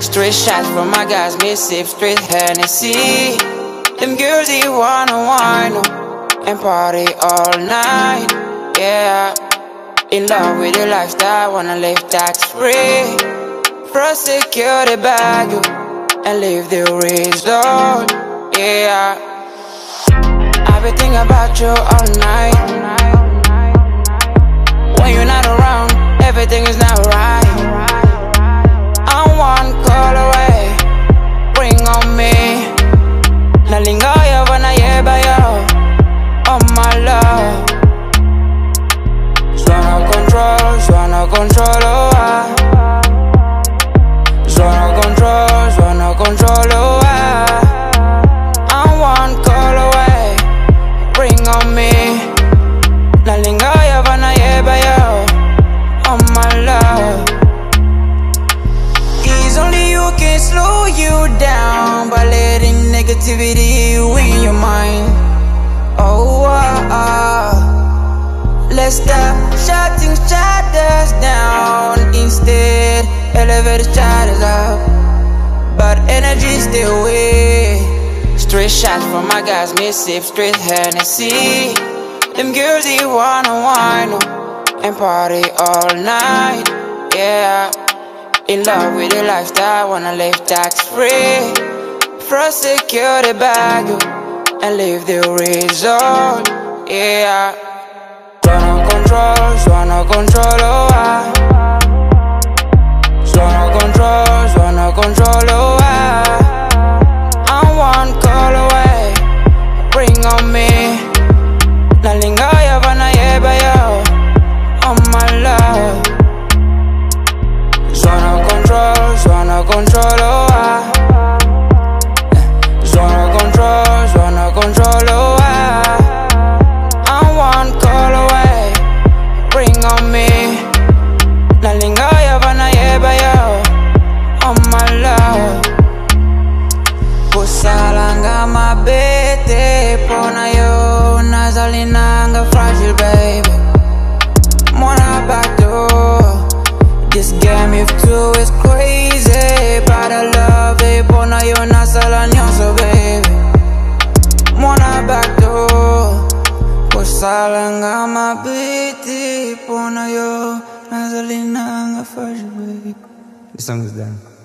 Straight shots from my guys, missive, straight Hennessy. Them girls they wanna wine oh, and party all night. Yeah, in love with the lifestyle, wanna live tax free. Prosecute the bag. Oh and leave the result, yeah. I be thinking about you all night. When you're not around, everything is not right. I'm one call away, bring on me. Nalinga ya vana yeba yo, oh my love. Zona control, zona control, oh. Negativity win your mind. Oh, ah, ah. let's stop shutting shadows down. Instead, elevate the shadows up. But energy stay away. Straight shots from my guys, sip straight Hennessy. Them girls they wanna wine and party all night, yeah. In love with the lifestyle, wanna live tax free. First secure the bag and leave the result, yeah. Zona control, zona control, oh ah. Zona control, zona control, oh ah. I'm one call away, bring on me. Nalinga ya vana yeba yo, oh my love. Zona control, zona control, oh ah. Control, ah. I'm one call away, bring on me. Nalinga ya vana yeba yo, oh my love. Kusalanga mabete pona yo nazalinanga fragile baby. Mwana bato. This game if two is Kusalanga mabiti Pona yo nazalinanga fragile baby The song is done.